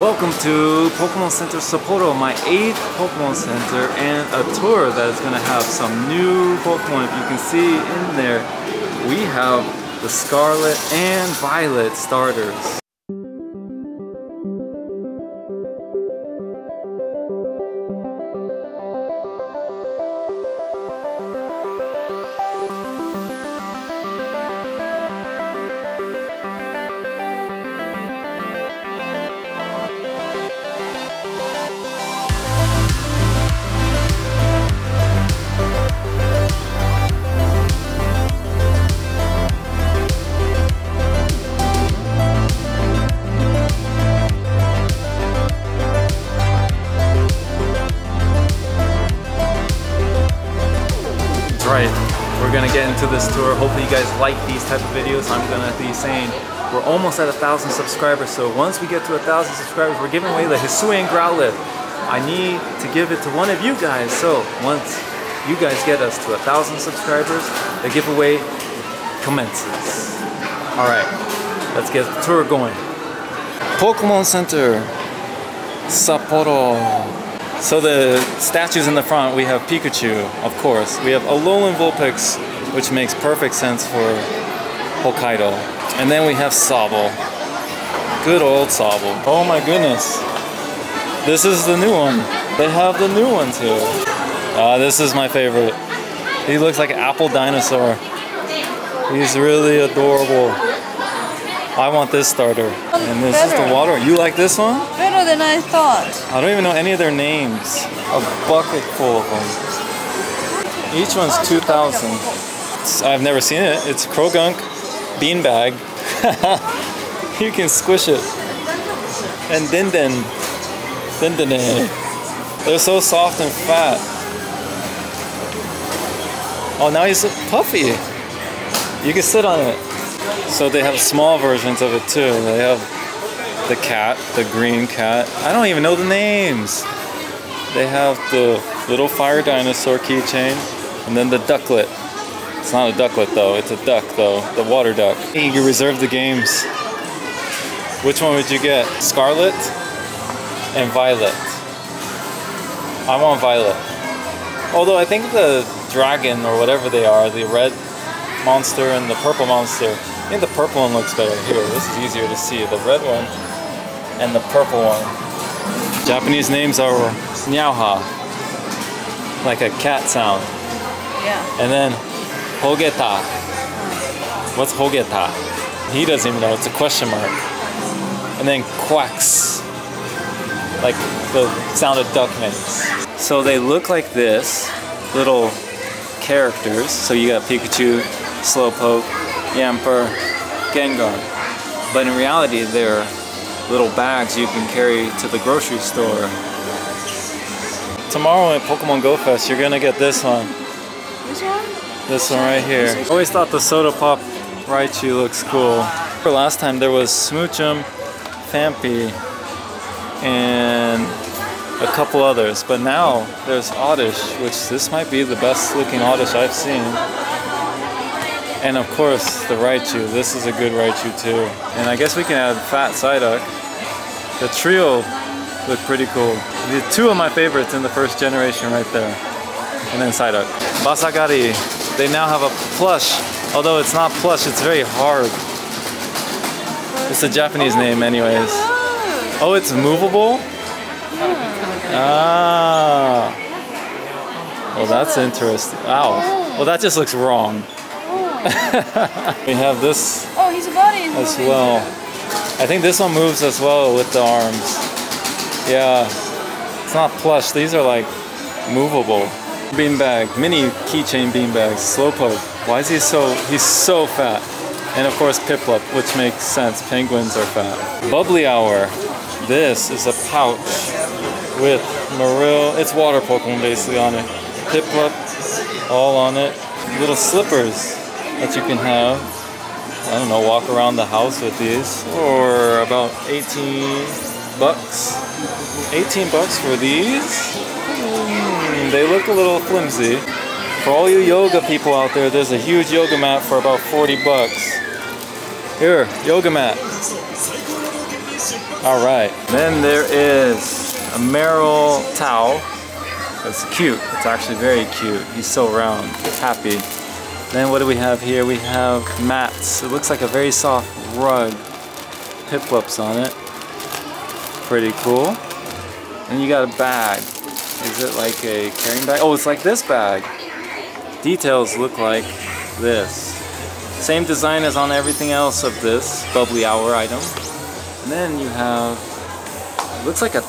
Welcome to Pokemon Center Sapporo, my eighth Pokemon Center, and a tour that is going to have some new Pokemon. If you can see in there, we have the Scarlet and Violet starters. Right. We're gonna get into this tour. Hopefully you guys like these type of videos. I'm gonna be saying we're almost at a thousand subscribers. So once we get to a thousand subscribers, we're giving away the Hisuian Growlithe. I need to give it to one of you guys. So once you guys get us to a thousand subscribers, the giveaway commences. All right, let's get the tour going. Pokemon Center, Sapporo. So the statues in the front, we have Pikachu, of course. We have Alolan Vulpix, which makes perfect sense for Hokkaido. And then we have Sobble. Good old Sobble. Oh my goodness. This is the new one. They have the new one too. Uh, this is my favorite. He looks like an apple dinosaur. He's really adorable. I want this starter. And this is the water. You like this one? Better than I thought. I don't even know any of their names. A bucket full of them. Each one's 2,000. I've never seen it. It's Croagunk bean bag. you can squish it. And Dinden. Dindene. They're so soft and fat. Oh, now he's puffy. You can sit on it. So they have small versions of it too. They have the cat, the green cat. I don't even know the names. They have the little fire dinosaur keychain and then the ducklet. It's not a ducklet though, it's a duck though, the water duck. You can reserve the games. Which one would you get? Scarlet and Violet. I want Violet. Although I think the dragon or whatever they are, the red monster and the purple monster, I think the purple one looks better here. This is easier to see. The red one and the purple one. Japanese names are Nyaoha, like a cat sound. Yeah. And then Hogeeta. What's Hogeeta? He doesn't even know. It's a question mark. And then Quacks, like the sound a duck makes. So they look like this, little characters. So you got Pikachu, Slowpoke, Yamper, Gengar. But in reality, they're little bags you can carry to the grocery store. Tomorrow at Pokemon Go Fest, you're gonna get this one. This one? This one right here. I always thought the Soda Pop Raichu looks cool. For last time, there was Smoochum, Phanpy, and a couple others. But now there's Oddish, which this might be the best looking Oddish I've seen. And of course, the Raichu. This is a good Raichu too. And I guess we can add Fat Psyduck. The trio look pretty cool. The two of my favorites in the first generation right there. And then Psyduck. Basagiri. They now have a plush. Although it's not plush, it's very hard. It's a Japanese name anyways. Oh, it's movable? Ah. Well, that's interesting. Ow. Well, that just looks wrong. we have this Oh, his body is as moving. well. I think this one moves as well with the arms. Yeah. It's not plush. These are like movable. Beanbag, mini keychain beanbags. Slowpoke. Why is he so, he's so fat. And of course Piplup, which makes sense. Penguins are fat. Bubbly Hour. This is a pouch with Marill. It's water Pokemon basically on it. Piplup, all on it. Little slippers that you can have. I don't know, walk around the house with these. Or about 18 bucks. 18 bucks for these? Hmm, they look a little flimsy. For all you yoga people out there, there's a huge yoga mat for about 40 bucks. Here, yoga mat. All right. Then there is a Marill towel. It's cute. It's actually very cute. He's so round. Happy. Then what do we have here? We have mats. It looks like a very soft rug. Piplups on it. Pretty cool. And you got a bag. Is it like a carrying bag? Oh, it's like this bag. Details look like this. Same design as on everything else of this bubbly hour item. And then you have, looks like a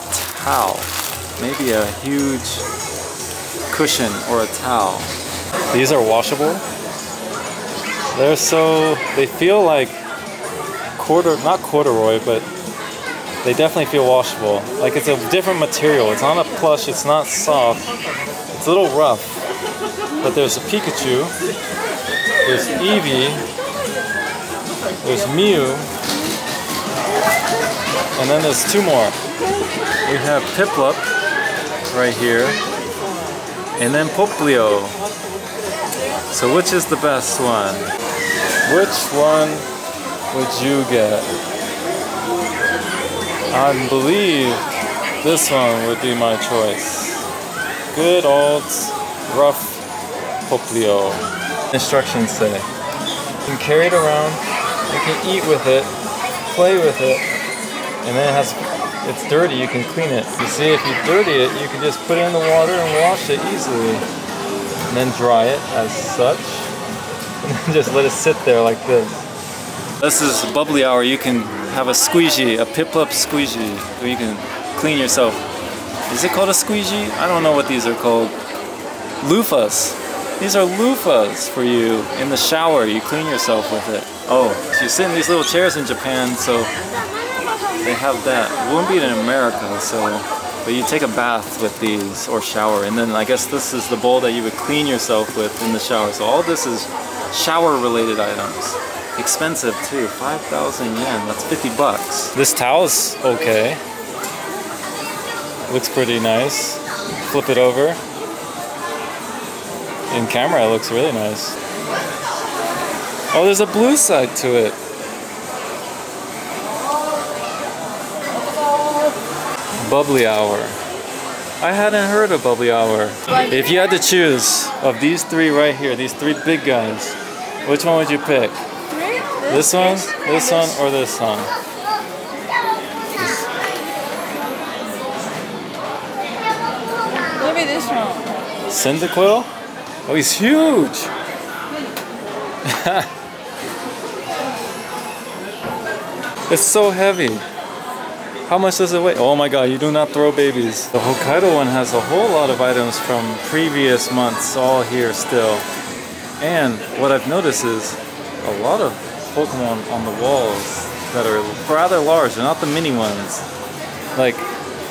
towel. Maybe a huge cushion or a towel. These are washable. They're so, they feel like quarter, not corduroy, but they definitely feel washable. Like it's a different material. It's not a plush, it's not soft. It's a little rough. But there's a Pikachu, there's Eevee, there's Mew, and then there's two more. We have Piplup right here, and then Popplio. So which is the best one? Which one would you get? I believe this one would be my choice. Good old rough Popplio. Instructions say you can carry it around, you can eat with it, play with it, and then it has it's dirty, you can clean it. You see, if you dirty it, you can just put it in the water and wash it easily. And then dry it as such. Just let it sit there like this. This is bubbly hour. You can have a squeegee, a Piplup squeegee, where you can clean yourself. Is it called a squeegee? I don't know what these are called. Loofahs. These are loofahs for you in the shower. You clean yourself with it. Oh, so you sit in these little chairs in Japan, so they have that. It wouldn't be in America, so but you take a bath with these or shower and then I guess this is the bowl that you would clean yourself with in the shower. So all this is shower related items. Expensive too, 5,000 yen, that's 50 bucks. This towel is okay. Looks pretty nice. Flip it over. In camera it looks really nice. Oh, there's a blue side to it. Bubbly Hour. I hadn't heard of Bubbly Hour. If you had to choose of these three right here, these three big guys, which one would you pick? This one, this one, or this one? Maybe this one. Cyndaquil? Oh, he's huge! it's so heavy. How much does it weigh? Oh my god, you do not throw babies. The Hokkaido one has a whole lot of items from previous months all here still. And what I've noticed is a lot of Pokemon on the walls that are rather large, they're not the mini ones. Like,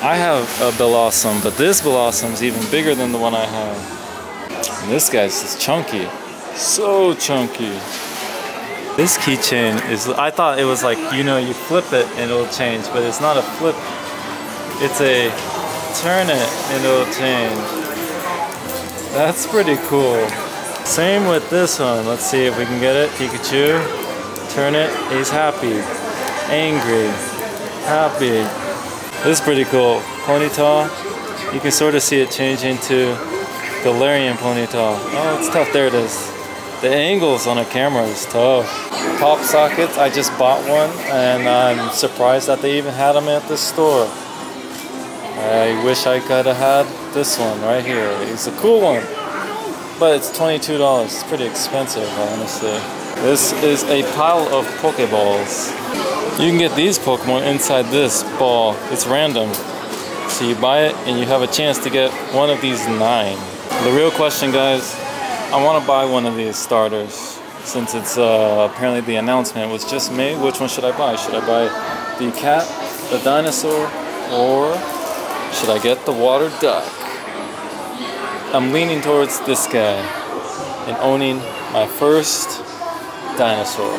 I have a Bellossom, but this Bellossom is even bigger than the one I have. And this guy's just chunky. So chunky. This keychain is, I thought it was like, you know, you flip it and it'll change, but it's not a flip. It's a turn it and it'll change. That's pretty cool. Same with this one. Let's see if we can get it. Pikachu. Turn it. He's happy. Angry. Happy. This is pretty cool. Ponyta, You can sort of see it change into Galarian Ponyta. Oh, it's tough. There it is. The angles on a camera is tough pop sockets. I just bought one and I'm surprised that they even had them at the store. I wish I could have had this one right here. It's a cool one, but it's $22. It's pretty expensive, honestly. This is a pile of Pokeballs. You can get these Pokemon inside this ball. It's random. So you buy it and you have a chance to get one of these nine. The real question, guys, I want to buy one of these starters since it's uh, apparently the announcement was just made, which one should I buy? Should I buy the cat, the dinosaur, or should I get the water duck? I'm leaning towards this guy and owning my first dinosaur.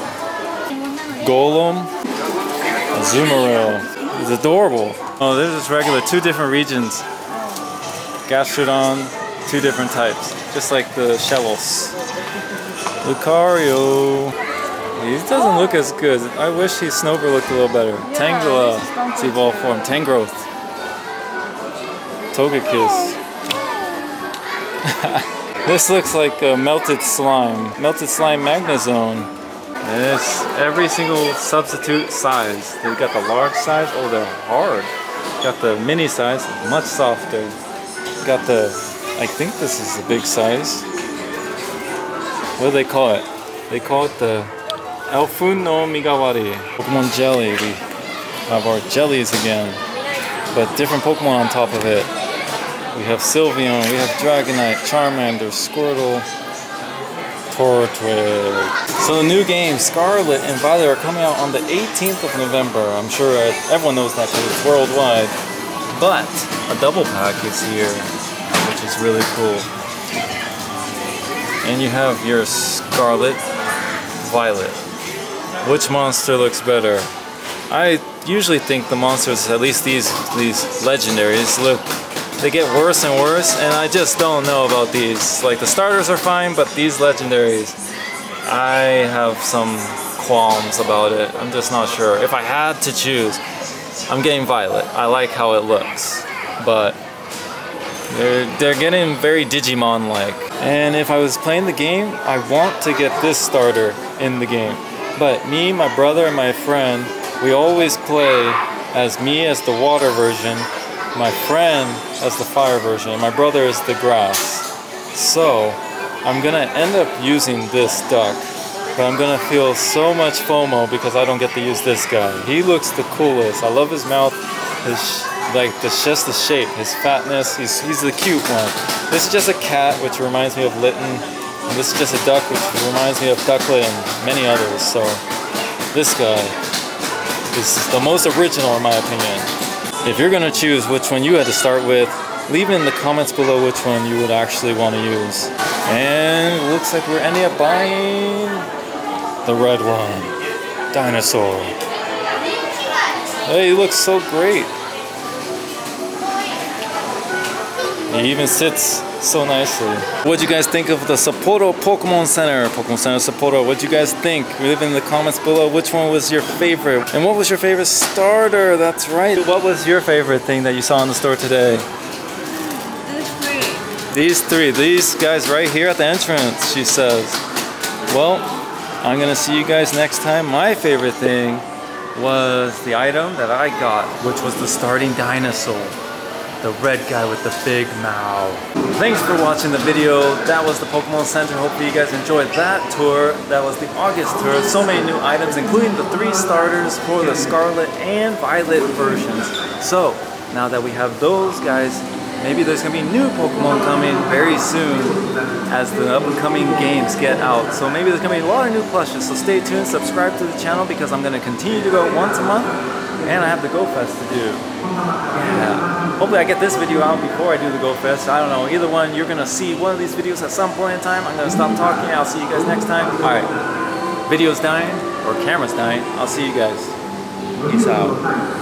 Golem, Azumarill. It's adorable. Oh, this is regular, two different regions. Gastrodon, two different types, just like the Shellos. Lucario. He doesn't look as good. I wish he Snover looked a little better. Yeah, Tangela, this is Donkey it's evolved form. Tangrowth. Togekiss. this looks like a melted slime. Melted slime Magnezone. It's every single substitute size. They got the large size. Oh, they're hard. Got the mini size, much softer. Got the, I think this is the big size. What do they call it? They call it the Elfun no Migawari. Pokemon Jelly. We have our jellies again, but different Pokemon on top of it. We have Sylveon, we have Dragonite, Charmander, Squirtle, Turtwig. So the new games, Scarlet and Violet, are coming out on the 18th of November. I'm sure everyone knows that because it's worldwide. But a double pack is here, which is really cool. And you have your Scarlet, Violet. Which monster looks better? I usually think the monsters, at least these these legendaries, look they get worse and worse, and I just don't know about these. Like the starters are fine, but these legendaries, I have some qualms about it. I'm just not sure. If I had to choose, I'm getting Violet. I like how it looks, but they're they're getting very Digimon-like. And if I was playing the game, I want to get this starter in the game. But me, my brother, and my friend, we always play as me as the water version, my friend as the fire version, and my brother is the grass. So I'm gonna end up using this duck, but I'm gonna feel so much FOMO because I don't get to use this guy. He looks the coolest. I love his mouth, his like the just the shape, his fatness. He's he's the cute one. This is just a cat, which reminds me of Litten. And this is just a duck, which reminds me of Ducklett and many others. So this guy is the most original in my opinion. If you're gonna choose which one you had to start with, leave in the comments below which one you would actually want to use. And it looks like we're ending up buying the red one, dinosaur. Hey, he looks so great. He even sits so nicely. What'd you guys think of the Sapporo Pokemon Center? Pokemon Center Sapporo, what'd you guys think? Leave in the comments below which one was your favorite. And what was your favorite starter? That's right. What was your favorite thing that you saw in the store today? This three. These three, these guys right here at the entrance, she says. Well, I'm gonna see you guys next time. My favorite thing was the item that I got, which was the starting dinosaur. The red guy with the big mouth. Thanks for watching the video. That was the Pokemon Center. Hopefully you guys enjoyed that tour. That was the August tour. So many new items, including the three starters for the Scarlet and Violet versions. So, now that we have those guys, maybe there's gonna be new Pokemon coming very soon as the upcoming games get out. So maybe there's gonna be a lot of new plushes. So stay tuned, subscribe to the channel because I'm gonna continue to go once a month and I have the Go Fest to do. Yeah. Hopefully I get this video out before I do the Go Fest. I don't know. Either one, you're gonna see one of these videos at some point in time. I'm gonna stop talking. I'll see you guys next time. Alright. Video's dying or camera's dying. I'll see you guys. Peace out.